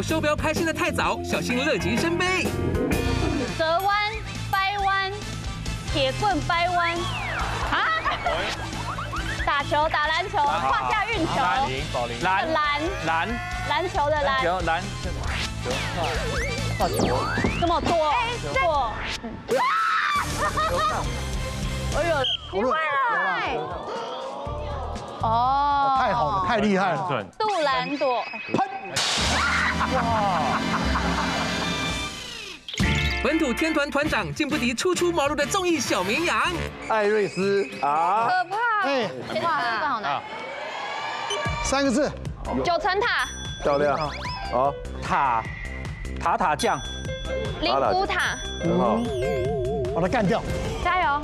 有手表开心的太早，小心乐极生悲。折弯、掰弯、铁棍掰弯。啊！打球、打篮球、胯下运球、篮篮。篮篮。球的篮，球篮。球。这么多多。哎呦，你会了！哦，太好了，太厉害了。准。杜兰朵，本土天团团长竟不敌初出茅庐的综艺小绵羊。艾瑞斯。啊，可怕！哎，哇，这个好难。三个字，九层塔，漂亮，好，塔。塔塔酱，灵骨塔，很好，把它干掉。加油！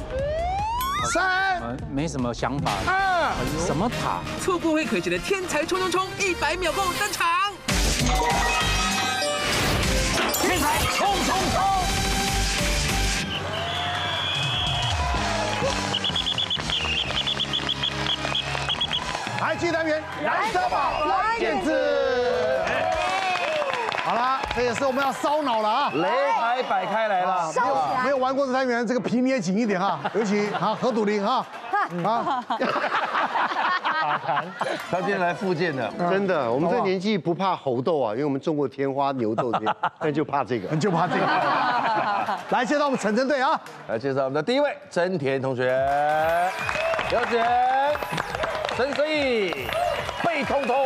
三。呃，没什么想法。二，什么塔？错过会可惜的天才冲冲冲，一百秒后登场。天才冲冲冲！来，继续单元，燃烧吧关键字。好了，这也是我们要烧脑了啊！擂台摆开来了，没有没有玩过的单元，这个皮捏紧一点哈，尤其啊何笃林哈啊，他今天来复健的，真的，我们这年纪不怕猴痘啊，因为我们种过天花、牛痘这些，但就怕这个。就怕这个。来，介绍我们陈真队啊，来介绍我们的第一位真田同学，有请陈思义、贝通通、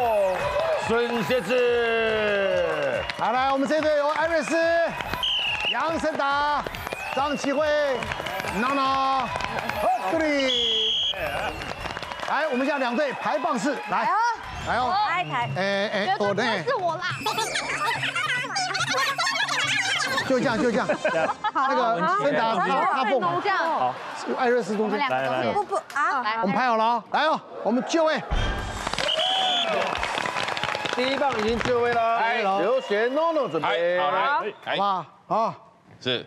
孙协志。好来，我们这队有艾瑞斯、杨森达、张启慧、娜娜、何笃林。来，我们现在两队排棒式，来，来哦，来台，哎哎，我的是我啦。就这样，就这样。那个芬达是他凤嘛，这样，艾瑞斯中间。来来来，不不啊，来我们拍好了啊，来哦，我们就位。第一棒已经就位了，来了刘璇 NONO 准备，好来，好哎，吧，啊，是，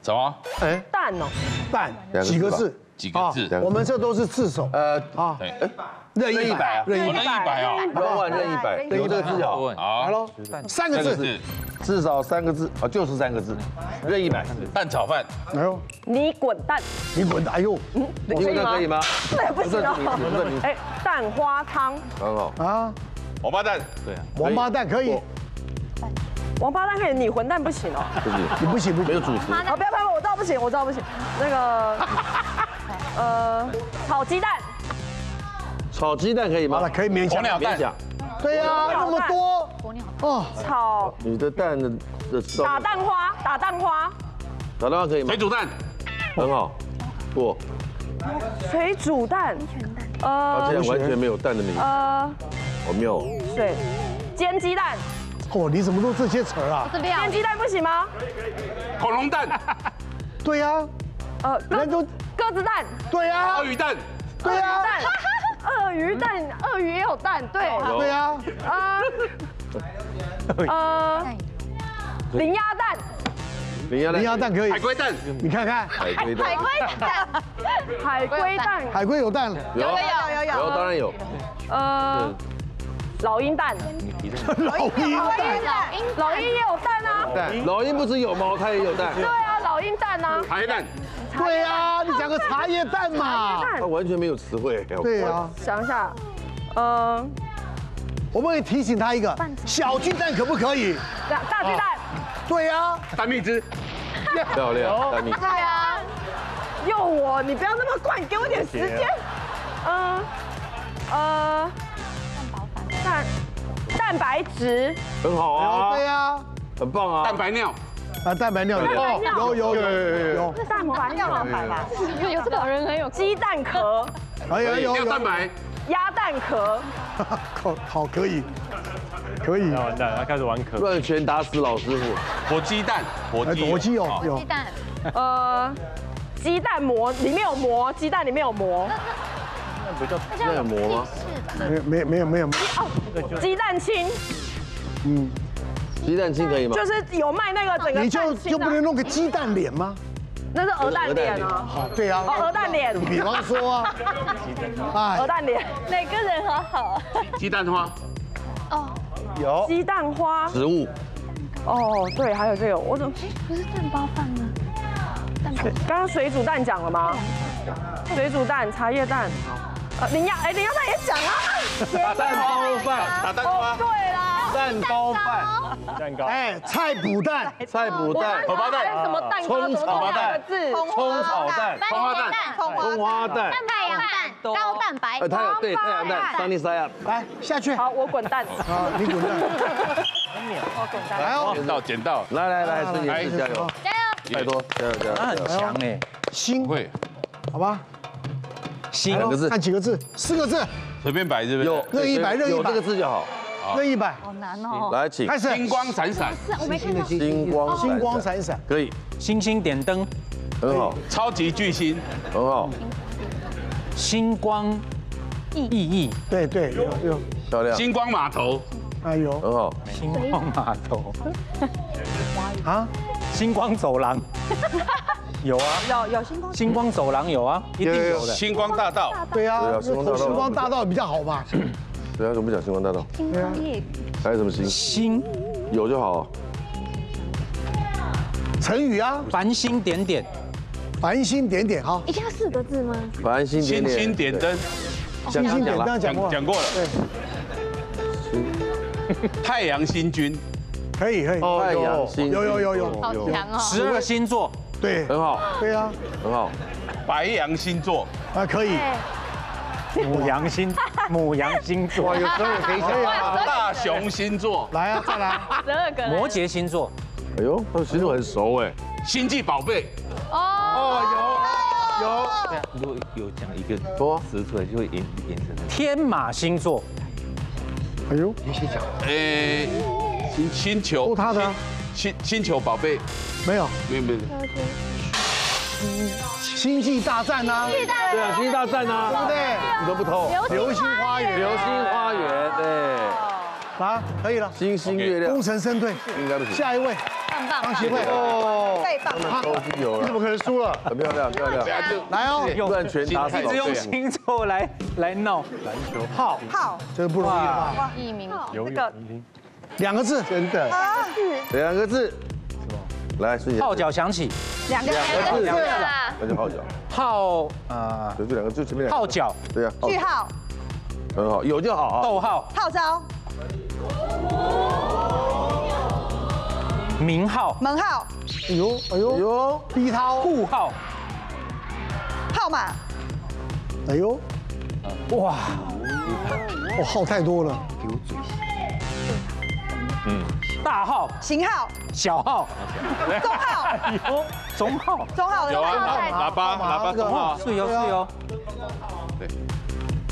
什么？哎，蛋哦，蛋几个字？几个字。啊我们这都是字首。呃，啊，对，任意任意摆啊。任意我那一百哦，乱万任一百，留这个字好，来好，喽，三个字，至少三个字，啊，就是三个字，任意摆，蛋炒饭，哎呦，你滚蛋，你滚蛋，哎呦，你觉得可以吗？那不行不。哎，蛋花汤，很好，啊，王八蛋，对啊，王八蛋可以，王八蛋可以，你混蛋不行哦。不是你不行不行，没有主持，好，不要拍我，我知道不行，我知道不行。那个，呃，炒鸡蛋，炒鸡蛋可以吗？好了，？可以勉强鸵，鸟蛋，别讲，对呀，那么多，哦，炒。你的蛋的的打蛋花，打蛋花，打蛋花可以吗？水？煮蛋，很好，不，水煮蛋，他呃这样完全没有蛋的名字，呃，好妙哦。水煎鸡蛋，哦，你怎么都这些词儿啊？煎鸡蛋不行吗？恐龙蛋，对呀，呃，鸽人都鸽子蛋，对呀鳄，鱼蛋，对呀，蛋，鳄鱼蛋，鳄鱼也有蛋，对，对呀，啊，呃，零鸭蛋，林鸭林鸭蛋可以。海，龟蛋，你看看，海龟蛋，海龟蛋，海龟蛋，海龟有蛋。了，有有有有。有当然有，呃，老鹰蛋，老鹰。蛋，老鹰也有蛋啊，蛋，老鹰不只有猫，它也有蛋，对啊，老鹰蛋啊，茶叶蛋，对呀，你讲个茶叶蛋嘛，他完全没有词汇。对呀，想一下，嗯，我们会提醒他一个，小巨蛋可不可以？大大巨蛋，对呀，蛋蜜汁，漂亮，蛋蜜。对啊，诱我，你不要那么快，你给我点时间，嗯，呃，蛋蛋白质，很好啊。对，呀，很棒啊。蛋。白尿，啊，蛋白尿有白尿有有有有有，蛋白尿，有有这个人很有鸡蛋壳，哎有有。蛋，白，鸭蛋壳，好好可以，可以，那完蛋，他开始玩壳。乱拳打死老师傅，火鸡蛋，火哎鸡，火鸡哦有。鸡，蛋，呃，鸡蛋膜里面有膜，鸡蛋里面有膜，那有膜吗？没没没有没有，鸡蛋清。嗯，鸡蛋清可以吗？就是有卖那个整个你就就不能，弄个鸡蛋脸吗？那是鹅蛋脸啊，啊，对啊，哦，鹅蛋脸，比方说啊，哎。鹅，蛋脸，哪个人好好。鸡蛋花，哦，有。鸡蛋花。植物，哦，对，还有这个，我怎么哎不是蛋包饭吗？蛋包。刚刚水煮蛋讲了吗？水煮蛋、茶叶蛋，呃，林亚，哎，林亚蛋也讲啊。蛋包饭，打蛋花，对啦，蛋包饭，蛋糕，哎，菜脯蛋，菜脯蛋，荷包蛋，什么蛋糕？葱炒两蛋葱炒蛋，葱花蛋。葱花蛋，太阳蛋。高蛋白。呃，它有对太阳蛋，桑尼塞亚，来下去。好，我滚蛋。好，你滚蛋。我滚蛋。来哦，捡到捡到，来来来，孙来女士加油，加油！拜托，加油加油，他很强哎，心，会好吧？心。两个字。看几个字？四个字，随便摆是不是？有。任意摆任意摆。有这个字就好，任意摆，好难哦。来，请。开始。金光闪闪，是我没看到。星光星光闪闪，可以，星星点灯，很好，超级巨星，很好，星光熠熠，对对，有有，漂亮，星光码头，哎呦。很好，星光码头，啊，星光走廊，有啊，有有星光。星光走廊有啊，一定有的。星光大道，对啊，星光大道。星光大道比较好吧。对啊，怎么不讲星光大道？星光夜雨，还有什么星？星。有就好，成语啊，繁星点点，繁星点点哈，一定要四个字吗？繁星点点，星点灯，星星点灯讲。过，讲过了，对，太阳星君，可以可以，太阳星，有有有有，好强哦！十二星座，对很好，对啊，很好，白羊星座，啊可以，母羊星，母羊星座。哇，，有时候也可以想啊。大熊星座，来啊再来，十二个摩羯星座，哎呦，他星座很熟哎，星际宝贝，哦，对啊，如果有讲一个多词出来，就会延延伸。天马星座，哎呦，诶，星星球，都他的啊星星球宝贝，没有，没有没有，星际大战啊，对啊，星际大战对不啊，对？你都不透，流星花园，流星花园，对，啊，可以了，星星月亮。功成身退，应该不行，下一位，棒棒棒！张启慧，哦，太棒。了。都是有了，你怎么可能输了？很漂亮漂亮，来哦，乱拳打死一直用星座来来闹，好，好，这个不容易了吧？一鸣，这个两个字，真的，啊，两个字，来，孙姐，号角响起，两个两个字，啊，那就号角，号啊。对，这两个就前面两个号角，对呀，句号，很好，有就好啊，逗号，号召，名号，门号，哎呦哎呦，呦。逼涛，户号，号码，哎呦，哇，我号太多了，大号，型号，小号，中号，中号，中号的有号。啊，喇叭喇叭中号，是有是有，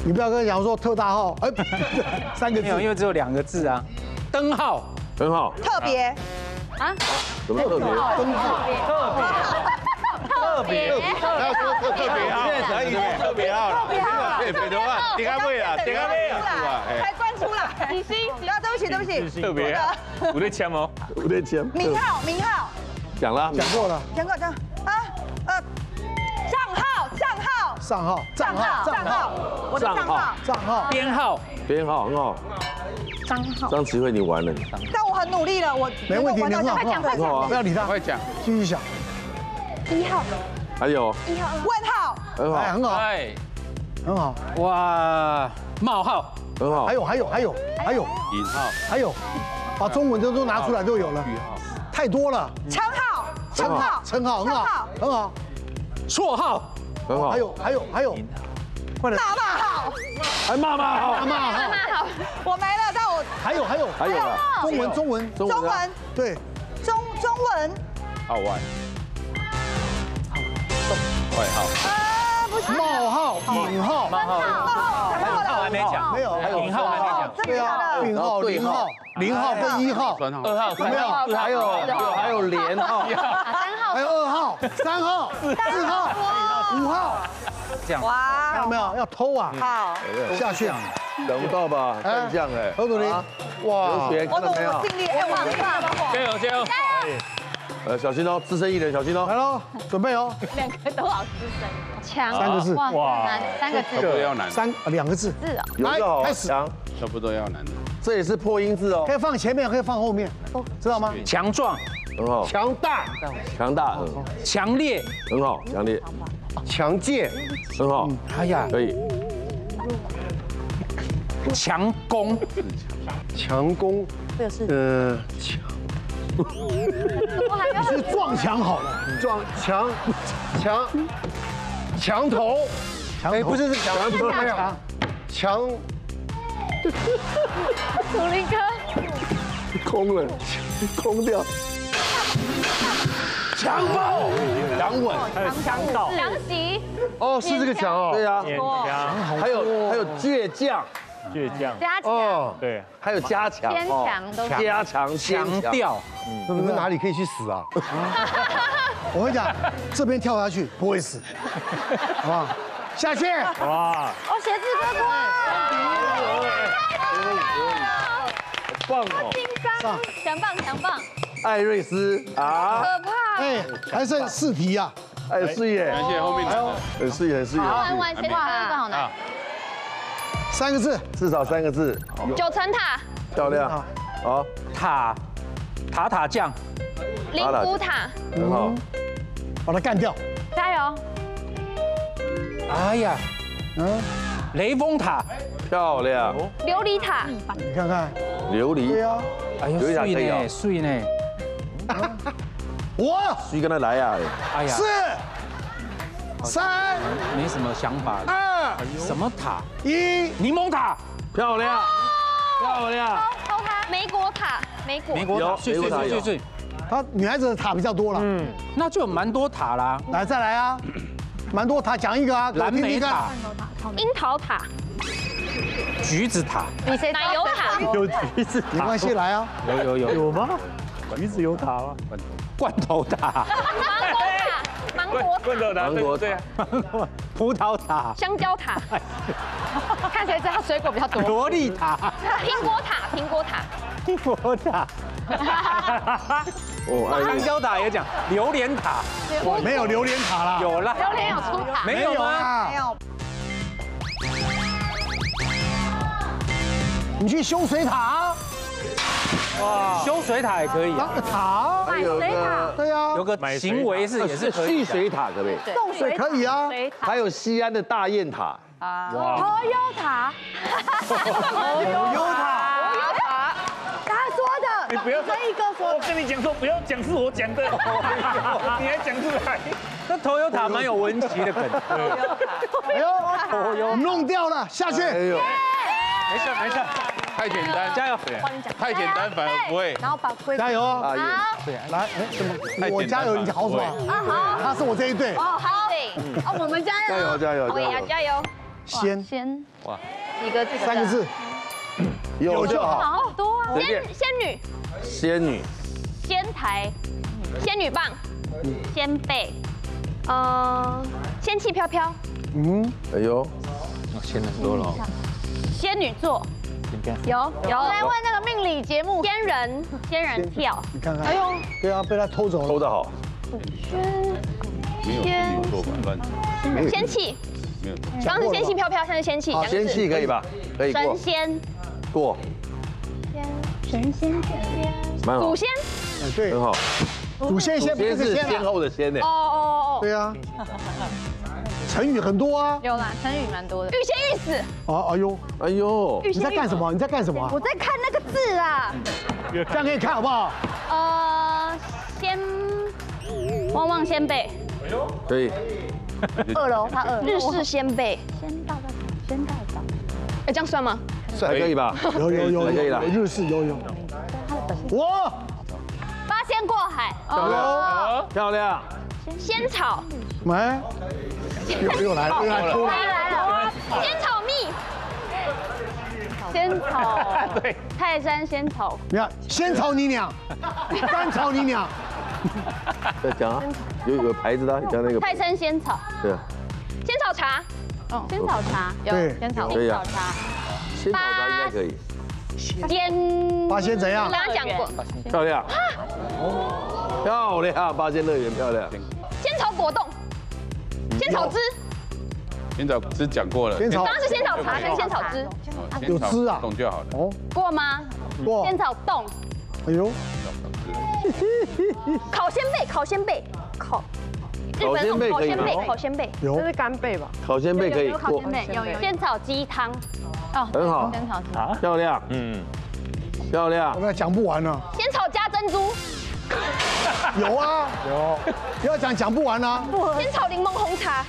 你不要跟他讲说特大号，哎，三个字，因，为只有两个字啊，灯号，很好，特别。啊，什么特别？灯号，特别，要说特特别号，可以特别号，特别号，对，北头啊，点开位啊，点开位啊，才关出来，比心，啊，对不起，对不起，特别，我在枪哦，五对签名号，名号，讲了，讲过了，讲过讲啊，呃，账号，账号，账号，账号，账号，我的账号，账号，编号，编号很好，张浩，张琪慧你完了，但我很努力了，我没问题，玩到很好，快讲快讲，不要理他，快讲，继续想，一号，还有。一号，问号，很哎，好，很好，哎，很好，哇，冒号，很好。还，有还有还有还有。引号，还有，把中文的都拿出来就有了，太多了，称号，称号，称号。很好，很好，绰号，很好。还，有还有还有，快点，骂骂号，还骂骂阿好，妈好，好，我没了，但我还有还有。还有啊，中文中文。中中文，对，中中文，号外，外号，啊，不是，冒号引号。冒号，号，讲过了，号还没讲，没有，还有。引号还没讲，对啊？引号零号零号跟一号，二号，有没有？还有还有连号，啊，三号。还，有二号、三号、四号、五号，这样，哇看到没有？要偷啊！好，下去，等不到吧？这样哎，何努力，哇，学我努看到没有？我？尽力，哎，我很怕加油加油，呃，小心哦，资深艺人小心哦。来。喽，准备哦，两个都好资深，强，三个字。哇，难，三个字。差不多要难，三啊两个字，字哦，来开始。强，差不多要难，这也是破音字哦。可，以放前面，可以放后面，知道吗？强壮、很好，强大、强大，嗯。强烈，很好，强烈，强健、很好，哎呀，可以，强攻，强攻，呃，强我还有是撞墙好了，撞墙，墙，墙头，哎，不是是强，不是强，强楚林哥，空了，空掉，强暴，强吻，强盗，梁席，哦，是这个强哦，对啊，强，还有还有倔强，倔强，加强、哦，对，还有加强，坚哦强都是。加强，强。调，你们哪里可以去死啊？我跟你讲，这边跳下去不会死，好不好？下去，哇，哦，鞋子哥哥，棒哦，紧张，强棒强棒，艾瑞斯啊，可怕，哎，还剩四题啊，哎，是耶，感谢后面两个很是耶，很是耶，玩完鞋子哥哥好。难，三个字，至少三个字，九层塔，漂亮，好，塔，塔塔酱，灵骨塔，很好，把它干掉。加油，哎呀，嗯，雷峰塔，漂亮，琉璃塔，你看看，琉璃，对呀，哎呦，有一塔可以哦碎呢，碎呢，我、谁跟他来呀？哎呀。四、，三、没什么想法，二、什么塔？一，柠檬塔，漂亮，漂亮，抽它，梅果塔，梅果，美国塔，美国塔他女孩子的塔比较多了。嗯，那就有蛮多塔啦，来，再来啊，蛮多塔，讲一个啊，蓝莓塔。、樱桃塔，橘子塔，比谁奶油塔，有橘子没关系，来啊，有有有。有吗？橘子有塔吗？罐头塔，芒果塔，芒果塔，罐头塔，芒果塔。对，葡萄塔，香蕉塔，看谁知道水果比较多，萝莉塔，苹果塔，苹果塔，苹果塔，哦，艾瑞斯，香蕉塔也讲，榴莲塔。没有榴莲塔啦，有啦，榴莲有出塔，没有吗？啊，没有。你去修水塔，修水塔也可以啊，当个塔，还有个。对呀，有个行为是也是可以的。蓄水塔，可不可以？送水可以啊，水塔，还有西安的大雁塔，头优塔，有优塔，优塔，他说的，你不要这一个说我跟你讲说，不要讲是我讲的，你还讲出来。那头油塔蛮有文奇的梗，哎呦，弄掉了，下去，哎呦，没事没事，太简单，加油！太简单反而不会。然后把龟加油啊！对，来，哎，怎么我加油，你好什么？啊好，他是我这一队，哦好，对。啊我们加油。加油加油我也要加油，先，先。仙，哇，一个这个三个字，有就好，好多啊，仙仙女，仙女，仙台，仙女棒，仙贝，呃，仙气飘飘，嗯，哎呦，现在多了，仙女座，有有，来问那个命理节目，仙人 仙人跳，你看看，哎呦，对啊，被他偷走了，偷的好，没有没有错吧？乱仙气，没有。刚刚是仙气飘飘，现在是仙气，好，仙气可以吧？可以过。神仙，过，神仙，蛮好祖，先，哎对。很，好。祖先先不是先后的先呢哦，哦哦，对啊，成语很多啊，有啦，成语蛮多的，欲仙欲死，哦，哎呦，哎呦，你在干什么？你在干什么？啊？我在看那个字啊，这样可以看好不好？呃，仙，旺旺仙贝，可以，二楼他二楼，日式仙贝，先到的先到到，哎，这样算吗？算可以吧？有有有可以了有有日式有有，我八仙过海，哦，漂亮，仙草，来，又又来？了，又来偷了，来了，仙草蜜，仙草，对，泰山仙草，你看，仙草你俩，单炒你俩，再讲啊，有有牌子的啊，你讲那个，泰山仙草，对啊，仙草茶，哦，仙草茶，有，仙草仙草茶，仙草茶应该可以，仙，八仙怎样刚刚讲过，漂亮，漂亮，八仙乐园漂亮，仙草果冻，仙草汁，仙草汁讲过了，刚刚是仙草茶跟仙草汁，有汁啊懂就好了。哦，过吗？过仙草冻，哎呦，烤鲜贝，烤鲜贝，烤。日烤本鲜贝可以那种烤鲜贝吗，烤鲜贝，这是干贝吧？烤鲜贝可以过有烤，鲜贝，有有仙草鸡汤，哦，很好仙草鸡，啊，漂亮，嗯，漂亮我。们讲不完呢。仙草加珍珠，有啊，有。不要讲讲不完啊。仙草柠檬红茶，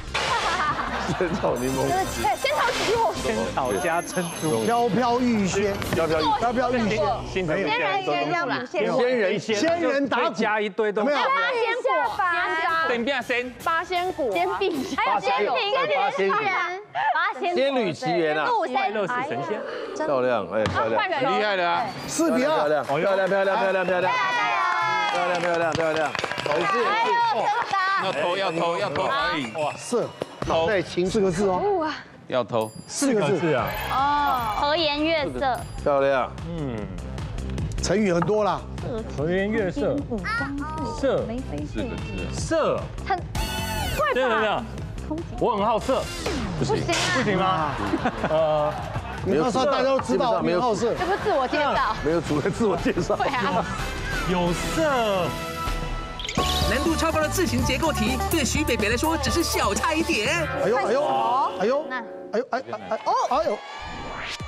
仙草柠檬，对，仙草起火，仙草加珍珠，飘飘欲仙，飘飘飘飘欲仙，新的没有。仙人仙料啦，仙人仙仙人打鼓。加一堆东西。有没有，？八仙果，仙渣，等变仙，八仙果，仙饼，还有仙饼，八仙仙人，八仙仙女奇缘啊，鹿快乐仙，死神仙，漂亮，哎，漂亮，厉害的啊，四比二，漂亮，漂亮，漂亮，漂亮，漂亮，漂亮，漂亮，漂亮，没事，还有这么大，要偷要投要投可以，四脑袋清四个字。哦，要投。四个字，啊，哦，和颜悦色，漂亮，嗯，成语很多啦。和颜悦色，色。四个字，色，很对对对，我很好色，不行啊，不行吗？呃，你那时候大家都知道，没有没有事。这不是自我介绍，没有除了自我介绍，对啊，有色，难度超高的字形结构题，对徐北北来说只是小差一点。哎呦哎呦哎呦那。哎呦哎哎哎哦。哎呦，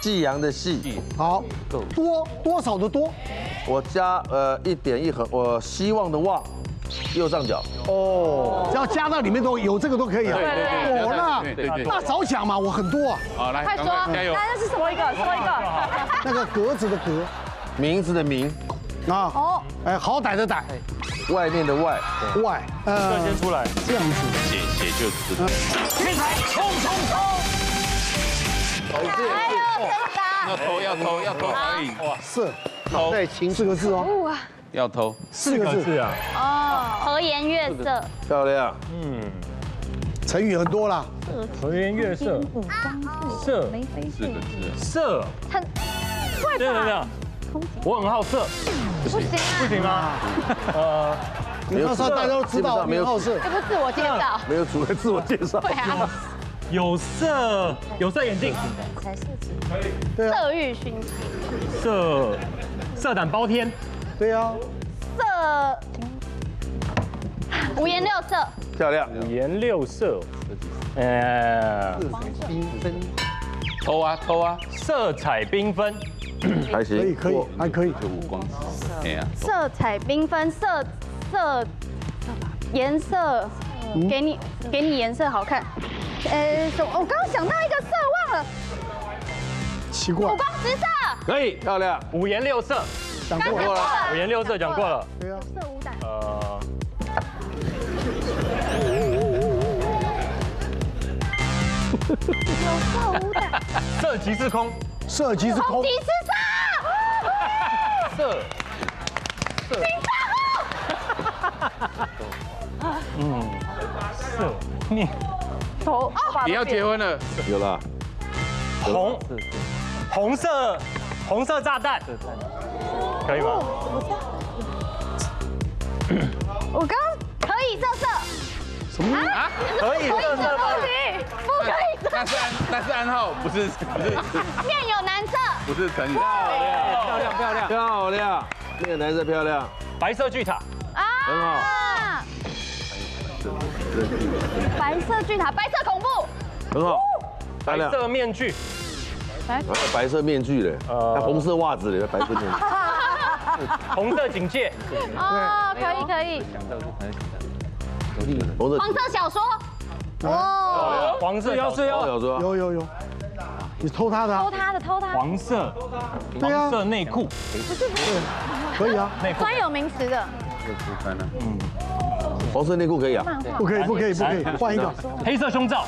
夕阳的夕，好多多少的多？我加呃一点一横，我希望的望，右上角，哦，只要加到里面都有这个都可以啊。对对对哦，那对对对那早讲嘛，我很多啊。好，来，快说。加油！那那是什么一个？什么一个？那个格子的格。名字的名，啊，哦，哎，好歹的歹，外面的外，外，先出来，这样子，写写就知道。还有这么大，要偷要偷要偷可以，四脑袋清四个字哦，要偷。四个字，是啊，哦，和颜悦色，漂亮，嗯，成语很多啦。和颜悦色，色。四个字，色，很对对对，我很好色，不行啊，不行吗？呃，你那时候大家都知道，没有好色。这不是自我介绍，没有除了自我介绍，对啊，有色，有色眼镜，对啊，色欲熏心，色，色胆包天，对啊，色五颜六色，漂亮，五颜六色，呃，偷啊偷啊，色彩缤纷，还行，可以可以过还可以。就五光十色。哎呀，色彩缤纷，色色颜色，给你给你颜色好看。呃，我刚刚想到一个色忘了，奇怪。五，光十色，可以，漂亮，五颜六色，讲过了。五颜六色讲过了，对啊，色五胆，呃，有色无胆，色即是空，色即是空色，色，嗯，色，你头你要结婚了，有了，红，红色，红色炸弹，可以吗？我刚 可以色色，什么？可以，可以色色色不行，不可以色，那是暗那是暗号，不是不是。面有难色，不是成语。漂亮漂亮，漂亮，那个蓝色漂亮，白色巨塔。啊，很好。啊，白色巨塔，白色恐怖，很好，白，色面具，白白色面具嘞，呃。红色袜子嘞，白色面具，红色警戒，哦，可以可以，红色黄色小说，哦，黄色小说，有有有，你偷他的啊。偷？他的偷他的，黄色，对啊。黄色内裤，可以啊，内裤，专有名词的，嗯。黄色内裤可以啊，不可以不可以不可以，换一个。黑色胸罩，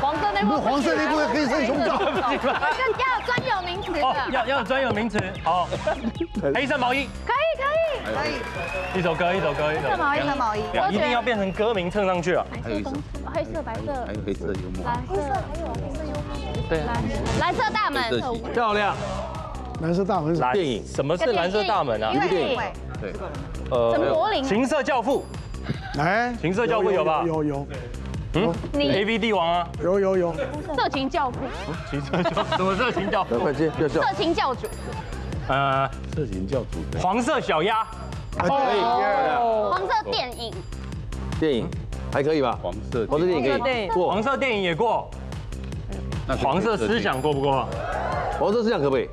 黄色内裤，黄色内裤也可以是胸罩。要要专有名词的，哦，要要专有名词，好，黑色毛衣，可以可以。可以，一首歌一首歌一首歌，毛衣黑色毛衣，一定要变成歌名蹭上去啊，还有一首，黑色白色。还有黑色幽默。蓝色还有黑色幽默，对，蓝色大门，漂亮，蓝色大门是电影。什么是蓝色大门啊？一？个电影，对，呃陈柏霖情色教父，哎，情色教父有吧？有有嗯，你，A V 帝王啊，有有有，色情教父，什么色情教？快接，不要笑。色情教主，呃，色情教主。黄色小鸭，可以，黄色电影，电影还可以吧？黄色黄色电影可以。过，黄色电影也过，那黄色思想过不过？黄色思想可不可以？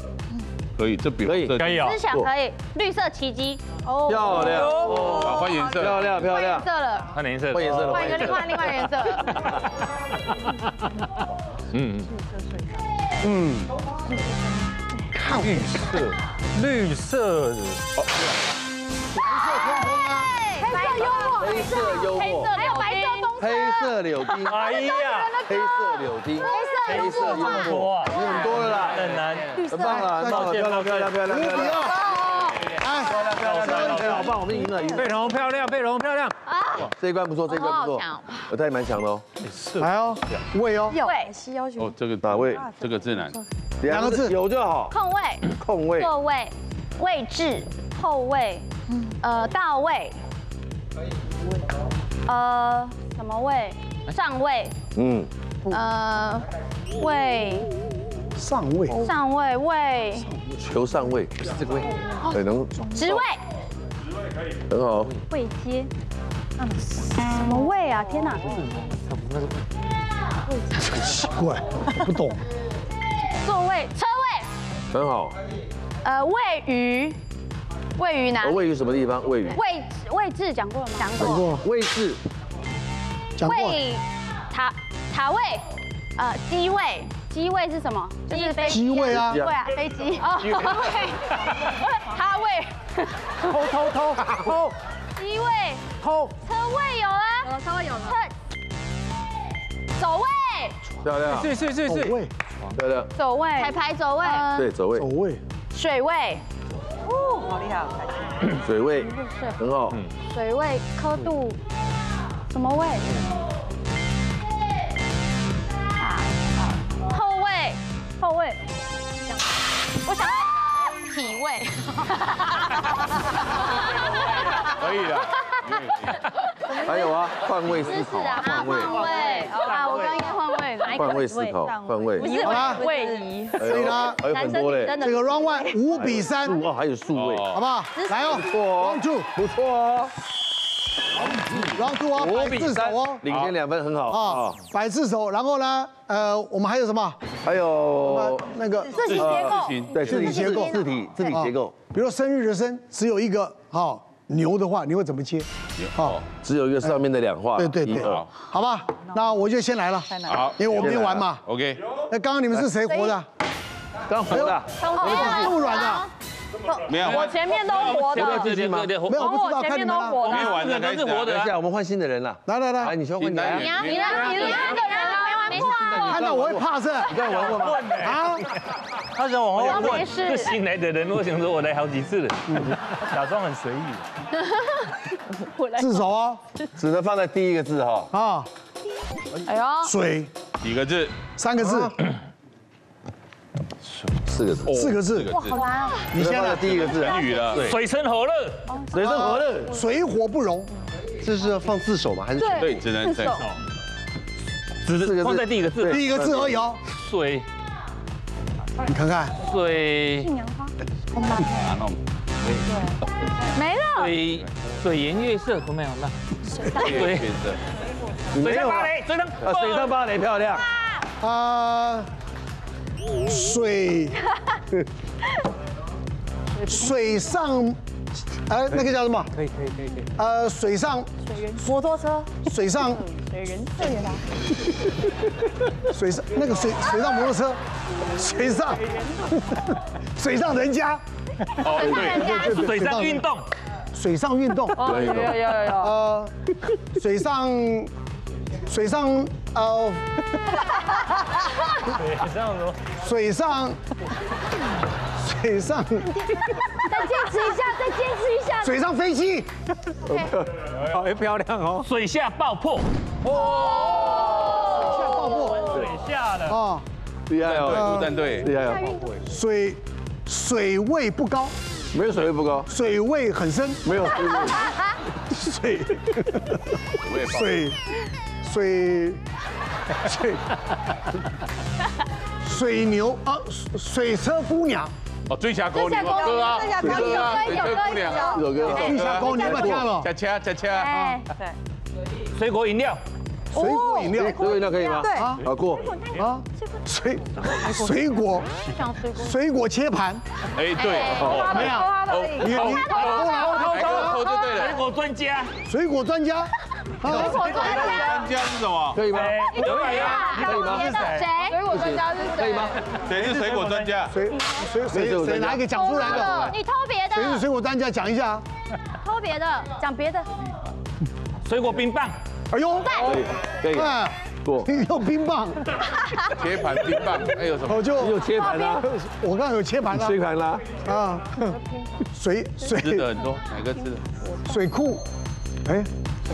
可以，这比可以。可以啊思。想可以，绿色奇迹，哦，漂亮，好换颜色，漂亮，漂亮。换颜，色了，换颜色，换颜色了，换一个另外另外颜色，嗯，嗯，绿色，绿色，黑色幽默，黑色幽默，还有白色公黑色柳丁，哎呀，黑色柳丁，黑色幽多默，啊，你很多了啦，很难。很棒了，很棒了，漂亮，漂亮，漂亮，漂亮，哎，漂亮，漂亮，好棒，我们赢了，贝蓉漂亮，贝蓉漂亮。啊这一关不错，这一关不错，我太蛮强的哦，来哦，位哦，位，西要求哦，这个哪位？这个字难，两个字。有就好，空位，空位，座位，位置，后位，呃，到位，呃，什么位？上位，嗯，呃，位，上位，上位，位，求上位，不是这个位，对，能。职位，职位可以很好，位阶，什么位啊？天哪！奇怪，不懂，座位，车位，很好，呃，位于，位于哪？里？位于什么地方？位于？位置位置讲过了吗？讲讲过，位置，讲过，位塔塔位，呃，机位，机位是什么？就是飞机位啊。机位啊，飞机。哦，位，塔位，偷偷偷偷。机位，偷，车位有啊，有了，车位有了。走位，漂亮，是是是是，走位，漂亮，走位，彩排走位，对，走位。走，位，水位，水位，很好，水位，刻度，什么位？后位，后位，我想要体位。可以的。还有啊，换位思考啊，换位，换位，思考，换位，不是好啦位移，还有还有很多嘞，真这个 round one 五比三，数哦，还有数位，好不好？来哦不错哦，round two 不错哦，round two 哦，五百字手比三哦，，领先两分，很好。啊啊，，百字手，然后呢，呃，我们还有什么？还有那个字体结构，对字体结构字体字体结构，比如说生日的生只有一个，好牛的话，你会怎么接？好，只有一个上面的两画，对对对，好。吧，那我就先来了，好。因为我没玩嘛。，OK，那刚刚你们是谁活的？刚活的，这么软的？没有，我前面都活的？没有，不知道，看你们了。活没玩的都是活的，等一下，我们换新的人了，来来来，来，你先换你你啊，你呢？你是那个人啊，没玩过啊。看到我会怕是？你刚才玩过吗？啊，他想往后问，没事。这新来的人，我想说我来好几次了，假装很随意。自首哦，只能放在第一个字哈，啊，哎呦，水。几个字？三个字，四个字，四个字，哇，好难啊！你先来。第一个字，成语了，水深火热，水深火热，水火不容，这是要放自首吗？还是对，只能对，只是放在第一个字，第一个字而已哦。水。你看看，水。拿弄，没了。水。水颜悦色，都没有那对，变色，水？上芭蕾，水上啊，水上芭蕾漂亮，啊，水，水上，呃，那个叫什么？可以可以可以可以，呃，水上，摩托车，水上，水人，对啦，水上那个水水上摩托车，水上，水上人家，哦，对，对对水上运，动，水上运动，有有有有，呃，水上，水上，呃，水上什么？水上，水上，再坚持一下，再坚持一下。水上飞机，好漂亮哦，水下爆破，哦，水下爆破。水下的。啊，厉害哦，陆战队，厉害哦，水水位不高，没有水位不高，水位很深，没有。水，水。水。水。水水牛啊，水车姑娘，哦，追霞狗，你歌啊，歌啊，水车姑娘啊，这首。歌水下沟你有听到？恰恰恰恰，哎，对，水果饮料，水果饮料。水果饮料可以吗？对。啊好过。啊，水水果。水果。切盘，哎，对，哦，没有，你你偷偷偷就对水。果专家，水果专家，啊，我专家。专家是什么？可以吗？可以啊，可以吗？谁？水果专家是谁？可以吗？谁是水果专家？谁？谁？谁谁？哪一个讲出来的？你偷别的谁？是的，水果专家？讲一下。偷别的，讲别的。水果冰棒，哎呦，可以，可以。有冰棒，切盘冰棒，还有什么？我就你有切盘啦？我刚刚有切盘啦切盘啦。啊，水吃的水很多，哪个吃的？水库，哎，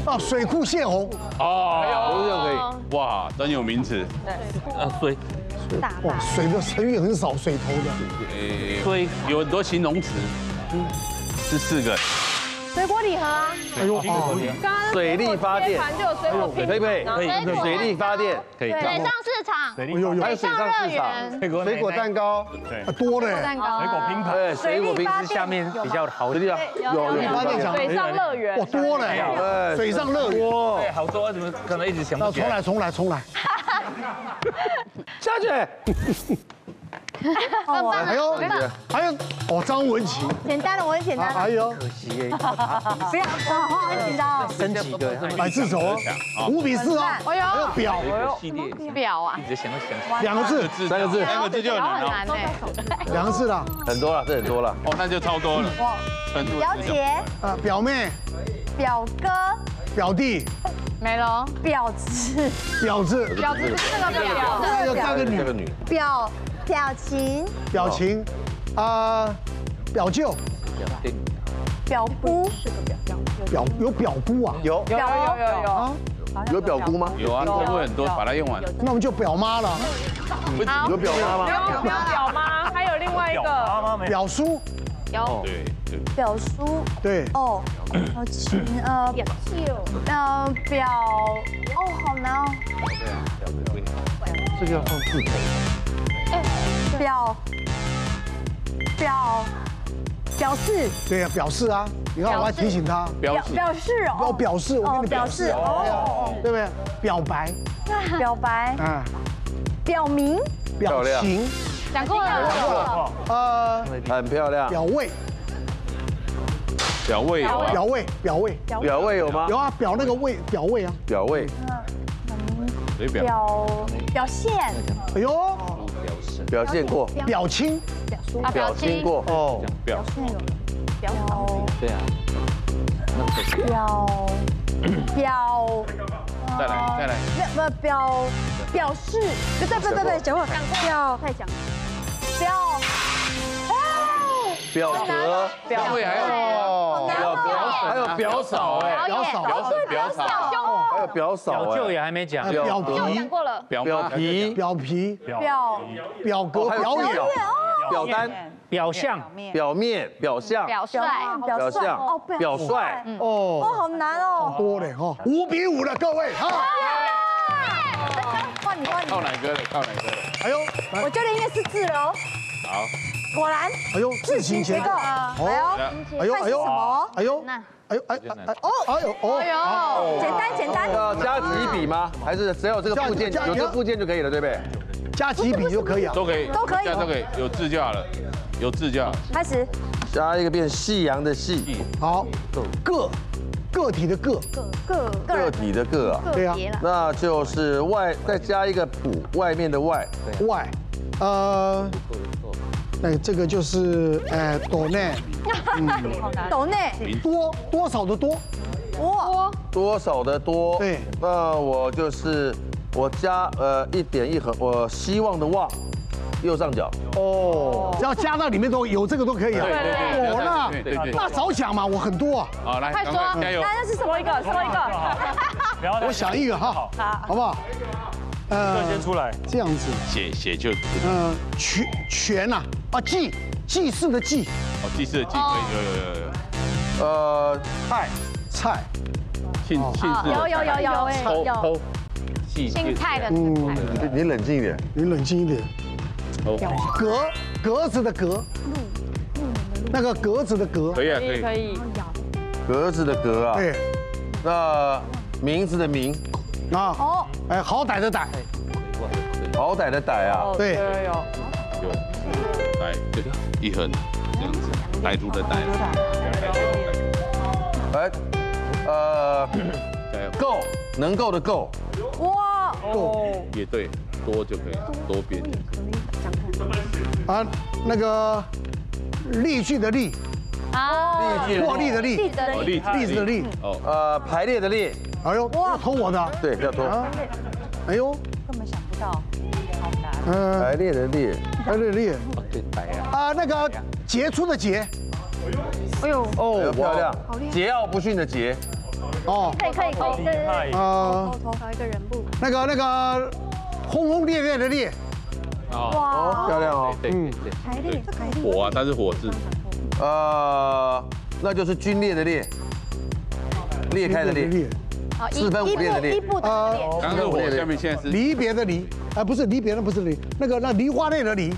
啊，水库泄洪，哦，都这样可以。哇，真有名词。呃，水。哇，水的成语很少，水头的，水有很多形容词，是四个。水果礼盒啊，哎呦，哦，刚刚水力发电。盘就有水果拼可以不可以？可以。水力发电。可以。水上市场，水哎呦呦，还有水上市场，水果蛋糕，对。多嘞，蛋糕，水果拼盘，对，水果冰发是下面比较好。的地方，有有发电厂，水上乐园。哇，，多嘞，对水上乐园，多对，好多怎么可能一直想不起来？重来，重来，重来，下去。还有还有，哦，张文琪，简单的，我很简单。的，啊还有可惜耶，不要，好，很紧张哦。升几个？百字轴，五比四哦，哎呦。还有表，系列表啊，一直想要想。两个字，三个字，三个字。就很难哦。难哎。两个字的，很多了，这很多了。哦，那就超多了。程度表姐、呃，表妹、表哥、表弟、没了，表子、表字，表侄是那个表，女，表表情、表情，啊，表舅，表姑。是个、表表有表姑啊，有。有有有有。啊，有表姑吗？有啊，会不会很多？把它用完了。那我们就表妈了，有。表妈吗？有表妈，还有另外一个。妈妈没有？表叔，对对，表叔。对，哦，表情呃表舅。呃表哦好难哦，对啊，表姑这个要放字头。表表表示。对呀，表示啊，你看我还提醒他，表示。表示要哦表示，我跟你表示，哦。对不对？表白，表白。嗯，表明。表情，讲过了。呃，很漂亮。表位，表位有啊，表位，表位，表位有吗？有？啊，表那个位，表位啊，表位？表表现。哎呦，表现过，表亲，啊，表亲过。哦。表表对啊，表表再来再来，不不表表示，对对对对，讲话表太讲表表哥，表妹还有哦，表格，还有表嫂哎，表嫂，表嫂。表嫂，还有表嫂表舅哎，也还没讲。啊，表我皮讲，过了，表皮，表皮，表表。格，还有表演，表单，表象，表面，表象，表帅，表象哦，表帅，哦，哦，好难哦，多嘞哈，五比五了，各位哈，换你换你靠，哪个了？靠哪个了？哎呦，来我教的应该是字了哦，好，果然。哎呦，字形结构，哦，哎呦，哎呦，哎呦？哎呦，那哎呦，哎哎哎，哦，哎呦，哦，哦，简单简单，要加几笔吗？还是只要有这个附件，有这个附件就可以了，对不对？加几笔就可以啊，都可以，都可以。都可以，有字架了，有字架。开始。加一个变夕阳的夕，好，个，个体的个，个个。个体的个啊，对啊，那就是外再加一个补，外面的外，外，呃，那这个就是呃斗内。斗内。多多少的多，多。多少的多，对。那我就是我加呃一点一横，我希望的望，右上角，哦，只要加到里面都有这个都可以啊。对对对哦，那对对对那早讲嘛，我很多啊，好，来，快说快加油！那那是什么一个什么一个？我想一个哈，好。不好？呃先出来，这样子，写写就，嗯，全全呐，啊祭祭祀的祭，哦，祭祀的祭可以，有有有有，呃，菜，菜，姓姓氏的有有有有哎偷有偷细心态的嗯。你你冷静一点，你冷静一点。格格子的格，那个格子的格，可以啊，可以。可以。格子的格啊，对那名字的名，啊，哦，哎，好歹的歹，好歹的歹啊，对。有有有。有，来，对，一横这样子，歹徒的歹，来，呃，加油，够，能够的够，哇，够。也对，多就可以，多边。啊，那个例句的例，啊，例句获利的利，的哦，例子例子的例，哦，呃，排列的列，哎呦，要偷我的。啊，对，不要偷，啊。哎呦，根本想不到。嗯，排列的列，排列列，对，白啊，啊，那个杰出的杰，哎呦，哦，漂亮，桀骜不驯的桀，哦，可以可以可以，对对对。啊，找一个人物。那个那个轰轰烈烈的烈，哦，哦，漂亮哦，对对对，排列，排列。火啊，它是火字，呃，那就是军列的列，裂开的裂，四分五裂的裂一步的裂。刚刚我，下面现在是离别的离，啊，不是离别的，不是离，那个那梨花泪的梨，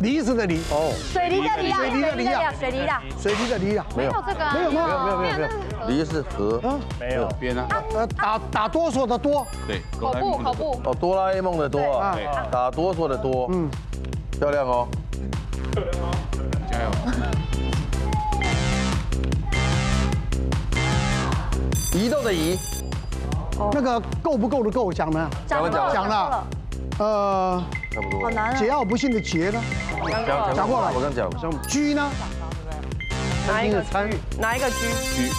梨子的梨，哦，水梨的梨啊，水梨的梨啊水梨的。水梨的梨啊，没有，这个啊没有吗？没有没有没有没有，梨是河，啊，没有，边啊，呃，打打哆嗦的哆，对，口部口部。哦，哆啦 A 梦的哆啊对，打哆嗦的哆，嗯，漂亮哦，加油，移动的移，那个够不够的够讲呢？讲了讲了。讲了，呃，差不多，好难桀骜不驯的桀呢？讲讲过了。我刚讲，像居呢？哪一个？参与。哪一个居？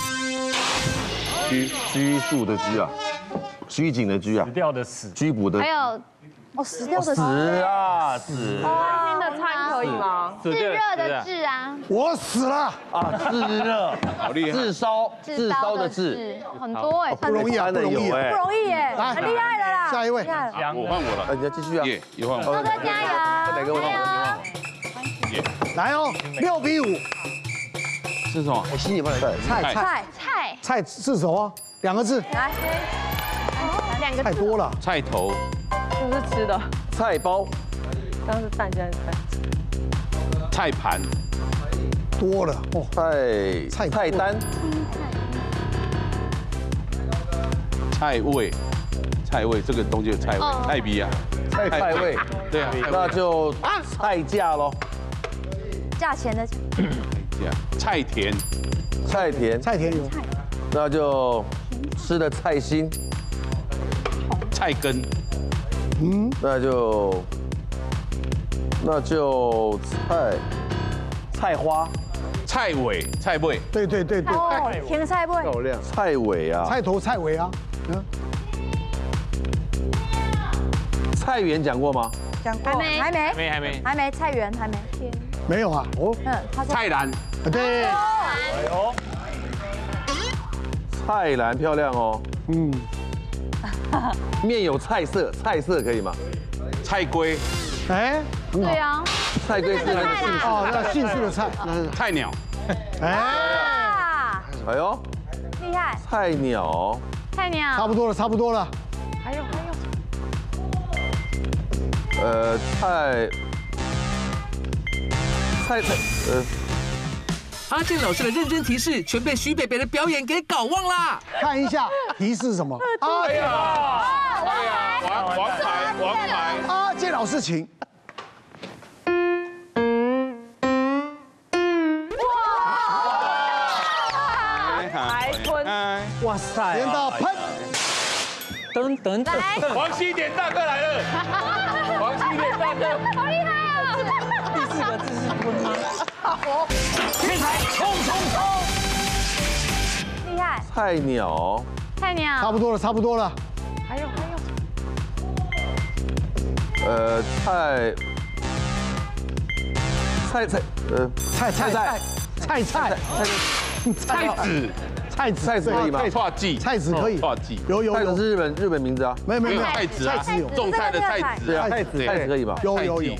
居拘束的拘啊，拘谨的拘啊。死，掉的死，拘捕的。还有，哦，死掉的死啊死。餐厅的餐可以吗？炙热的炙啊，我死了，啊炙热，好厉害，炙烧炙烧的炙，炙，很多哎，不容易啊，不容易不容易哎，来很厉害了啦。下一位。我换我了，哎，你要继续啊，耶，又换我。哥，哥加油！哪个问题加油！来哦，六比五，是什么？我心里帮你带，菜菜。菜。菜菜字首哦，两个字，来，两个太多了。菜头，是不是吃的？菜包，刚刚是蛋，现在是蛋。菜盘，多了哦，菜菜菜单，菜味，菜味这个东西有菜味。哦，菜逼啊，菜菜味，对啊，那就菜价喽，价钱的这样，菜田，菜田，菜田有，那就吃的菜心，菜根，嗯，那就那就菜。菜花，菜尾，菜尾，对对对对，哦，甜的菜尾。漂亮。菜尾啊，菜头菜尾啊，嗯，菜园讲过吗？讲过。还没。还没。没还没，还没菜园还没。没有啊，哦，嗯，他说菜篮，对，哎呦。菜篮漂亮哦，嗯，面有菜色，菜色可以吗？菜龟，哎，很好。对，啊，菜龟是那个姓氏，哦，那姓氏的菜，菜鸟，哎，啊，哎呦，厉害，菜鸟，菜鸟，差不多了，差不多了，还有还有，呃，菜。菜菜，呃，阿健老师的认真提示，全被徐北北的表演给搞忘啦。看一下提示什么？阿哎呀，王王牌，王牌，阿健老师请。哇塞连到喷，等等等，来，王西点大哥来了，黄西点大哥，好厉害啊！第四个字是吞吗？天才冲冲冲！厉害，菜鸟，菜鸟，差不多了，差不多了。还有还有，呃，菜菜菜，呃，菜菜。菜菜菜菜籽，菜籽菜子可以吗？错记，菜籽可以，错记，有有有，菜籽是日本日本名字啊，没有没有菜籽啊菜籽有，种菜的菜籽啊，菜籽菜籽可以吧？有有有，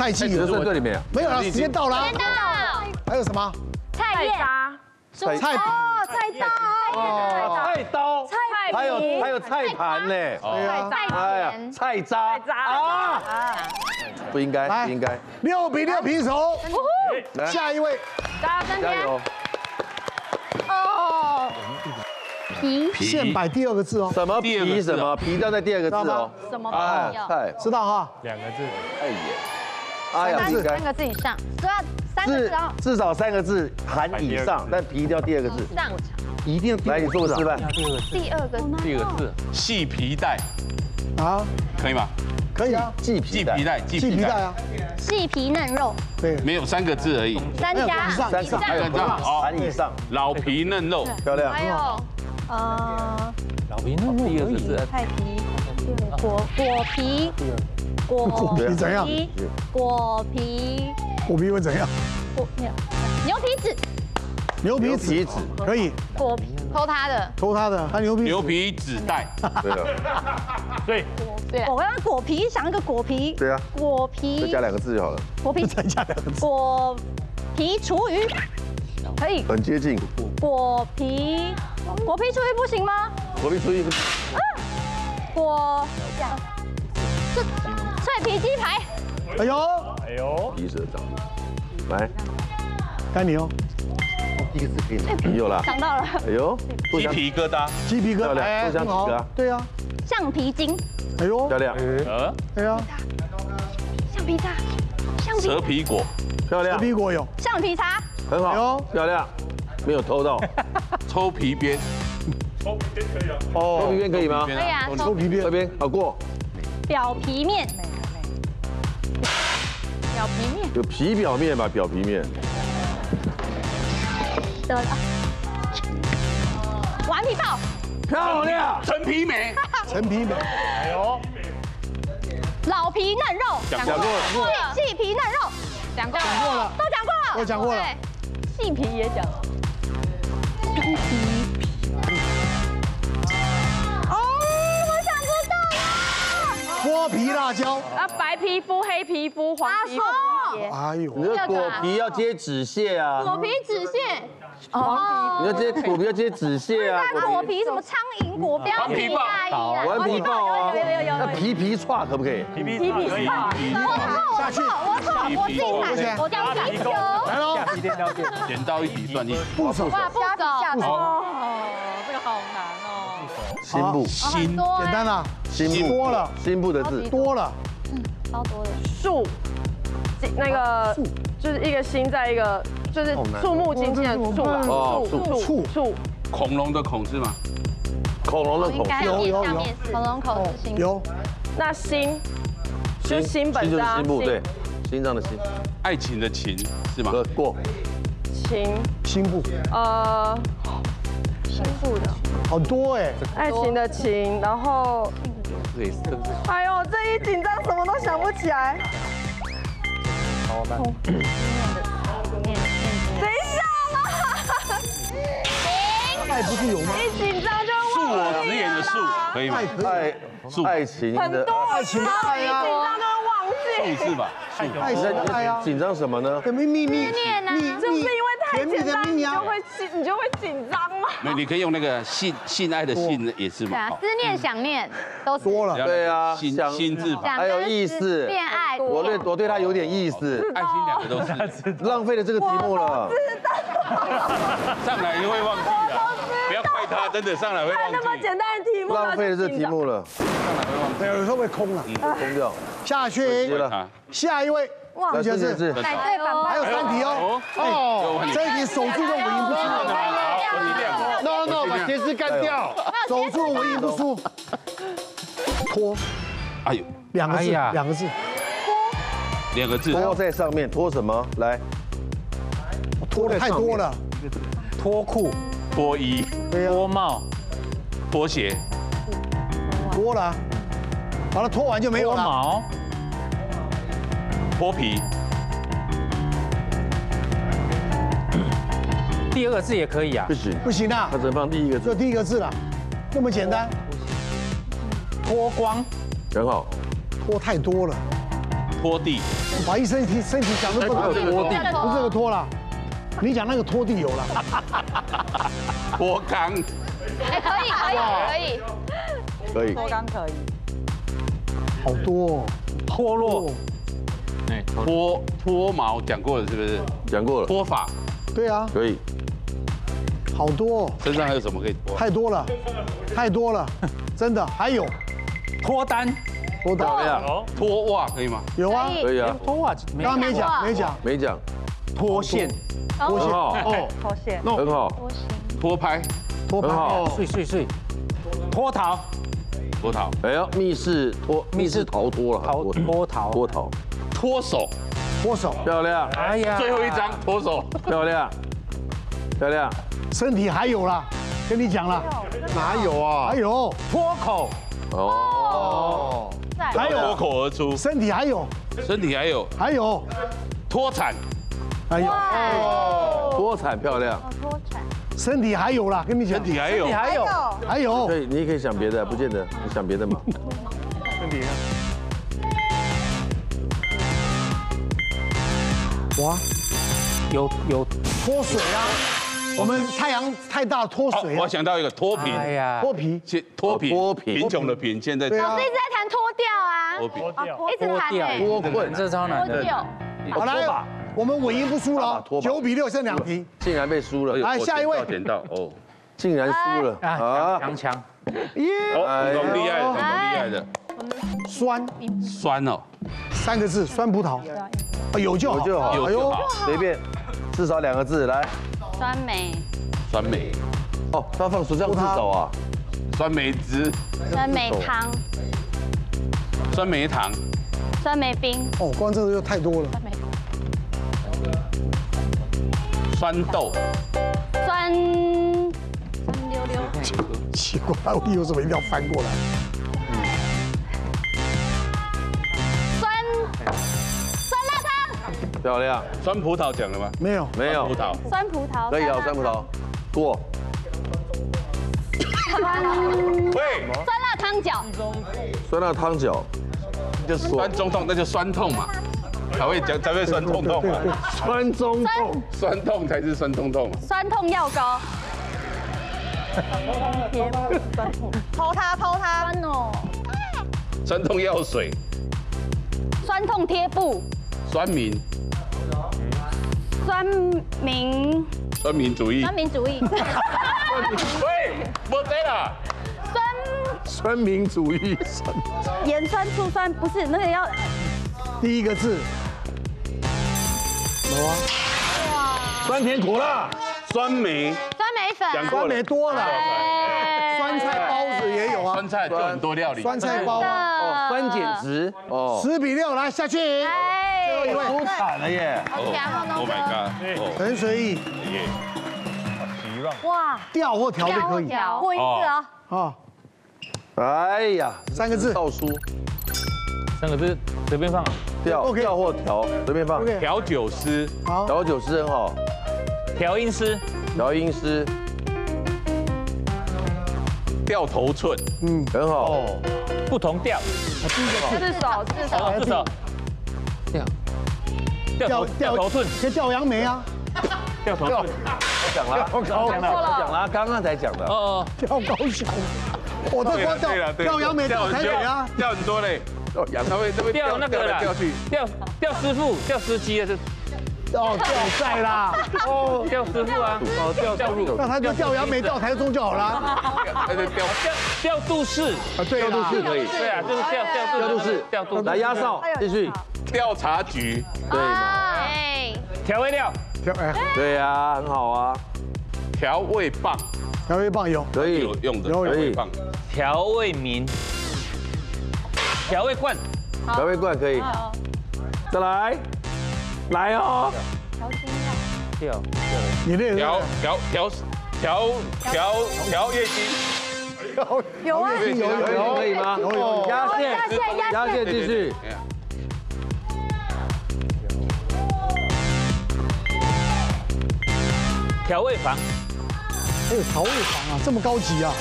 菜只是季有，剩这里面。啊，没有了，时间到了啊。到。还有什么？菜叶，菜渣，菜。菜。哦，菜刀，哦菜刀，菜还有还有菜盘呢，对啊，哎呀，菜渣。啊，不应该不应该，六比六平手，下一位。大家分边。加油，哦，皮。现摆第二个字哦，什么皮？什么？皮掉在第二个字哦，什么哎皮哦？菜，知道哈？两个字，哎呀，哎呀应该。三，个字以上，都要，三个至字哦。至少三个字含以上，但皮要第二个字，上。一定来你做个示范，第二个字。第二个字，系皮带。啊，可以吗？可以啊，系皮带。系皮，带，系系皮带啊，细皮嫩肉，对，没有三个字而已。三加。以上三个还有这样哦，含以上，老皮嫩肉，漂亮。还，有呃老皮嫩肉第二个字，菜皮、果果皮、果果皮怎样？果皮果皮会怎样？果牛牛皮纸。牛皮纸。牛皮纸，可以。果皮。偷他的，偷他的，他牛皮纸。牛皮纸袋，对的，对，对，我刚刚果皮想一个果皮，对啊，果皮。再皮加两个字就好了，果皮。再加两个字，果皮厨余。可以，很接近，果皮。果皮厨余不行吗？果皮出一个，果。这脆皮鸡排，哎呦，哎呦，皮蛇掌，来，该你哦，一个字可以，有了，想到了。哎呦，不鸡皮疙瘩，鸡皮疙瘩，漂亮哎互相几个啊对啊，橡皮筋，哎呦。漂，亮，呃，对啊，橡皮擦，橡皮。蛇皮果，漂亮。蛇，皮果有，橡皮擦，很好漂亮，没有偷到，抽皮鞭，抽皮鞭可以啊哦抽皮，鞭。可以吗？可以啊，抽皮鞭这，边好过，表皮面，表皮面。有皮表面吧，表皮面，得了，顽皮豹，漂亮，陈皮美，陈皮美，哎呦，老皮嫩肉，讲讲过。了，细细皮嫩肉，讲过。过了都讲过了，我讲过了。对，细皮也讲，冰皮。剥皮辣椒，啊，白皮肤、黑皮肤、黄皮肤，哎呦，你的果皮要接纸屑啊，果皮纸屑，哦，你要接果皮要接纸屑啊，那果皮。什么苍蝇果标皮大衣啦，顽皮豹啊，有有有有那皮皮串可不可以？皮皮皮可以，我错，我错，我错，我自己喊，我叫皮球。来喽，剪刀一笔算一，部署哇，不走，哦，这个好难哦。心部，心简单啦，心部多了，心部的字，多。了，嗯超多的。树，那个就是一个心在一个，就是触目惊心的触啊，哦触触触，恐龙的恐是吗？恐龙的恐。有有有面。恐龙口是心。有。那心。就心本心就是身啊心。部，对，心脏的心，爱情的情是吗？呃过，情，心部，呃，心部的好多哎，爱情的情，然后，这个是哎呦，这一紧张什么都想不起来。等一下啦，爱不是有吗？一紧张就恕忘记我直言的恕可以吗？爱树爱情的很多，爱情的爱啊一紧张就会忘记。是吧？爱情爱啊，紧张什么呢？什么秘密？念啊秘就是因为太甜蜜，的秘密啊你就会紧，你就会紧张吗。没，你可以用那个性性爱的性也是嘛？对啊思念、想念都是。多了，对啊心心字旁，还有意思。恋爱，我对我对他有点意思，爱心两个都是，浪费了这个题目了。上来你会忘记了，不要怪他，真的上来会忘记。那么。简单的题目，浪费了这个题目了，对，有时候会空了。空掉。下去，下一位，哇是是带对反还有三题哦。哦，这一题。守住就稳赢不输。我体谅。no no，把斜视干掉。守住我赢不输。拖哎呦，两个字，两个字，两个字，拖在上面，拖什么？来，拖的太多了。脱裤、脱衣、脱帽、脱鞋、脱了，把它脱完就没有了。脱毛、脱皮、第二个字也可以啊。不。行，不行啊。他，只能放第一个字，就第一个字了，那么简单，脱光、很好。脱太多了，拖地、把一身体身体讲的不还有拖地。不是这个拖了，你讲那个拖地有了，脱肛、哎，可以可以可以，可以。脱肛可以。好多哦，脱落，哎，脱脱毛讲过了是不是？讲过了，脱发，对啊，可以。好多哦，身上还有什么可以脱？太多了，太多了，真的。还有。脱单，多大？漂亮，哦，脱袜可以吗？有啊，可以啊，脱袜子没刚刚没讲，没讲，没讲，脱线，脱线。很好，哦，脱线。很好，脱线，脱拍，脱拍。很好。碎碎碎，脱逃，脱逃，哎呀，密室脱，密室逃脱了，逃脱逃，脱逃，脱手，脱手，漂亮，哎呀，最后一张脱手，漂亮，漂亮，身体还有啦，跟你讲了，哪有啊？还？有，脱口，哦，在还有，脱口而出，身体还有，身体还有。还有，脱产，还有，脱产漂亮，脱产，身体还有啦，跟你讲。身，体还有。你，还有。还有。可，以，你也可以想别的，不见得，你想别的嘛。哇，有有，脱水啊，我们太阳太大脱，水啊。我，想到一个脱贫，哎呀，脱皮，现脱贫，脱贫。贫穷的贫，现在老师一直在谈脱掉啊，脱贫，脱掉，一直谈。哎，脱困，这超难的，脱掉，好来，我们稳赢不输了哦，九比六剩两题，竟然被输了，来下一位。捡到哦，竟然输了。啊，啊！强强，耶，哦，很厉害的，很厉害的，酸。酸哦，三个字，酸葡萄，啊有就好，有就好。有就好，随便，至少两个字来。酸梅，酸梅，哦，他放手这样字走啊？酸梅汁，酸梅汤，酸梅糖，酸梅冰，哦，光这个就太多了，酸梅酸豆，酸。酸溜溜，奇怪，我有什么一定要翻过来？漂亮，酸葡萄讲了吗？没有，没有。葡，萄，酸葡萄，可以啊，酸葡萄。过，酸喂，酸辣汤饺，酸辣汤饺，就酸。中痛，那就酸痛嘛，才会讲才会 酸痛痛嘛，酸中痛，酸痛才是酸痛痛嘛，酸痛药膏，偷它偷它，酸哦，酸痛药水，酸痛贴布，酸民，酸民酸民主义。酸，民主义，喂，没对啦，酸酸民主义，盐酸醋酸不是那个要。第一个字，有啊，酸甜苦辣，酸梅。酸梅粉，酸讲过了。梅多了，哎。酸菜包子也有啊。酸，菜就很多料理，酸菜包。啊，哦，酸碱值，哦，十比六，来下去，最后一哎，位输惨了耶！好强哦，，Oh 东 my 哥，god，哦陈随意，耶，哇，调或调都可以条问一次啊，啊，哎呀，三个字倒数，三个字随便放，调 OK 调或调，随便放。OK，调酒师，好，调酒师很好，调音师，调音师掉头寸，嗯，很好，不同调，自首自首，哦，至少调掉头掉头寸，可以调杨梅啊，掉头寸，讲了，讲了，讲了，刚刚才讲的。哦哦，调高雄，我都光调调杨梅调台北啊，掉很多嘞，哦，杨他会他会调那个啦来调去，调调师傅，调司机啊，这哦，调赛啦，哦，调师傅啊，哦调调入，那他就调杨梅调台中就好了，那个调调调度室，啊，对啦，可以，对啊，就是调调调度室调度来压哨，继续。调查局，对吗？哎，调味料，调哎，对呀，很好啊，调味棒，调味棒有，可以有。用的调味棒，调味名，调味罐，调味罐可以，再来，来哦，调。你那调调调调调调月经，有啊，有有可以有可以吗？有有压线，压线压压线继续。调味房，还有调味房啊，这么高级啊，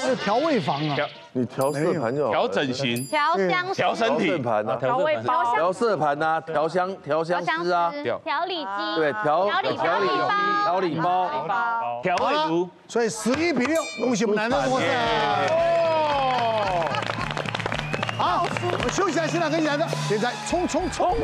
还有调味房啊，你调色盘就。调整型，调香调身体。调色，盘啊，调味包，调色盘。啊，调香调香香师啊，师。调。理机，对，调调理调理包，调理包，调味炉，所以十一比六，恭喜我们男的获胜。哦，好，我们休息一下，现在跟你来的，现在冲冲冲！